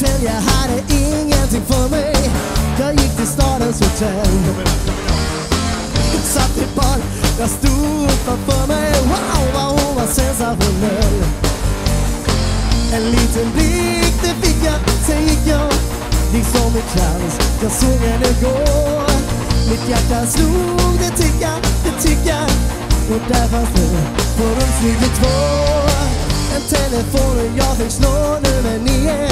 kväll, jag hade ingenting för mig. Jag gick till stadens hotell. Satt i bar, jag stod framför mig. Wow, vad hon var sensationell. En liten blick, det fick jag, sen gick jag Liksom en krans, jag såg henne gå. Mitt hjärta slog, det ticka, det ticka Och där fanns det, på rumsnivå två. En telefon och jag fick slå nummer nio.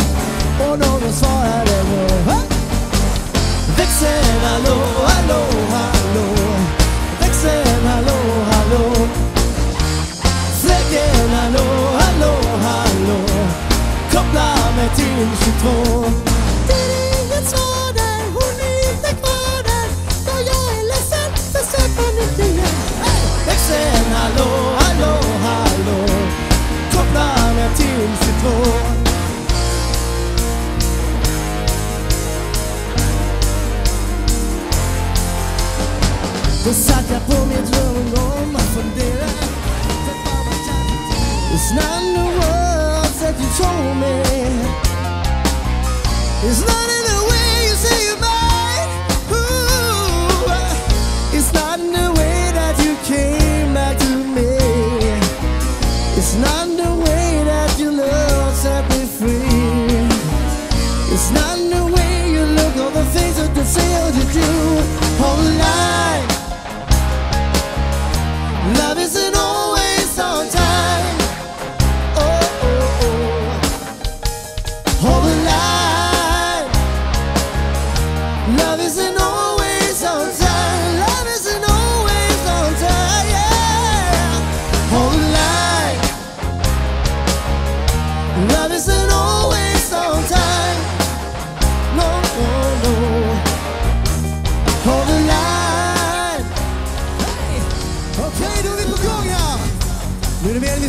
Hallå, hallå, hallå Växeln, hallå, hallå Fläcken, It's not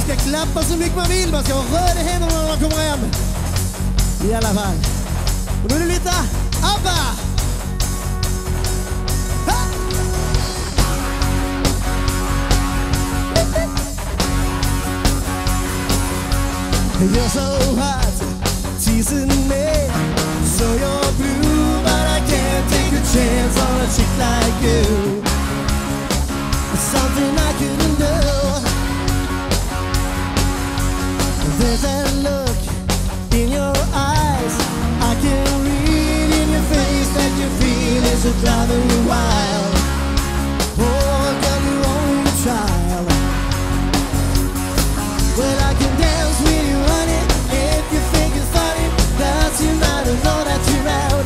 ska klappa så mycket man vill, man ska ha röd i händerna när man kommer hem. I alla fall. Och nu är det lite ABBA! You're so hot, teasing me So you're blue, but I can't take a chance on a chick like feel is a driving you wild. Oh, girl, you're only a child. Well, I can dance with you, honey, if you think it's funny. Does you matter know that you're out?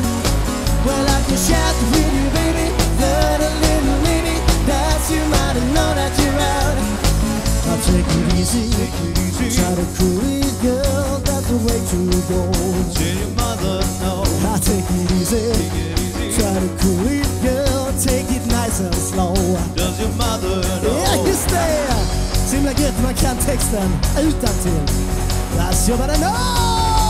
Well, I can shout with you, baby, that a little lady. Does you matter know that you're out? I'll take it easy, try to cool it, girl. That's the way to go. Tell your mother no. I'll take it easy, to cool it, girl. Take it nice and slow. Does your mother know? Ja, just det! Så himla gött man kan texten utantill. That's your better know!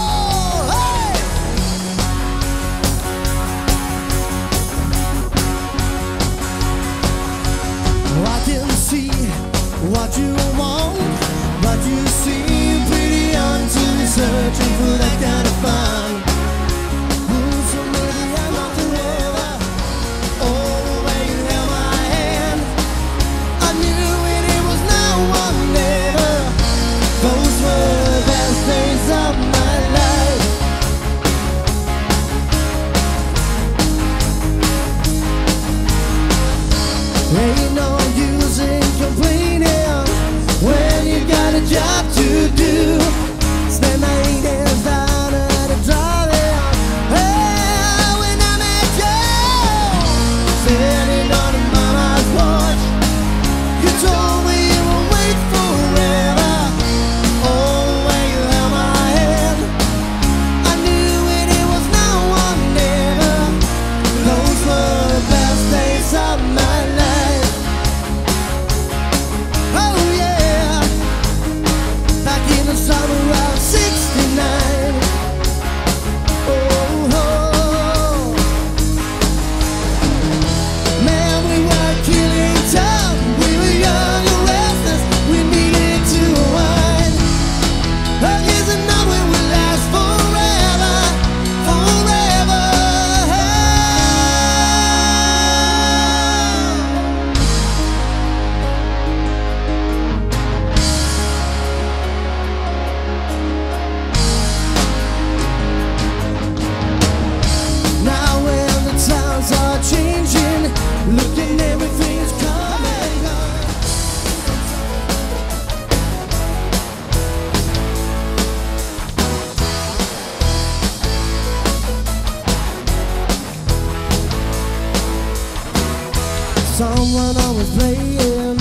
when I was playing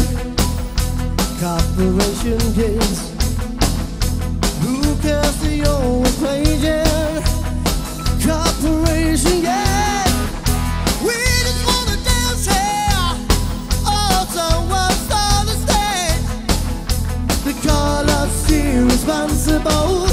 Corporation games Who cares the old equation? Corporation games We just wanna dance here on the stage They call us irresponsible